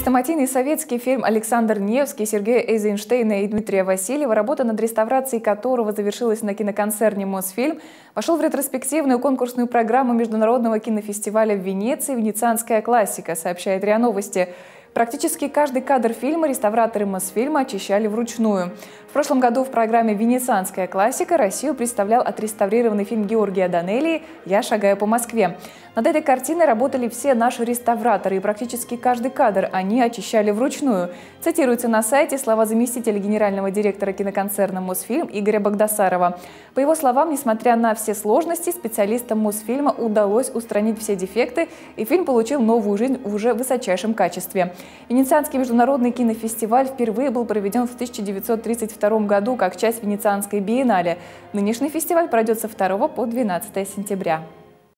Хрестоматийный советский фильм «Александр Невский» Сергея Эйзенштейна и Дмитрия Васильева, работа над реставрацией которого завершилась на киноконцерне «Мосфильм», вошел в ретроспективную конкурсную программу Международного кинофестиваля в Венеции «Венецианская классика», сообщает РИА Новости. Практически каждый кадр фильма реставраторы Мосфильма очищали вручную. В прошлом году в программе «Венецианская классика» Россию представлял отреставрированный фильм Георгия Данелии «Я шагаю по Москве». Над этой картиной работали все наши реставраторы, и практически каждый кадр они очищали вручную. Цитируются на сайте слова заместителя генерального директора киноконцерна «Мосфильм» Игоря Богдасарова. По его словам, несмотря на все сложности, специалистам Мосфильма удалось устранить все дефекты, и фильм получил новую жизнь в уже высочайшем качестве. Венецианский международный кинофестиваль впервые был проведен в 1932 году как часть Венецианской биеннале. Нынешний фестиваль пройдет со 2 по 12 сентября.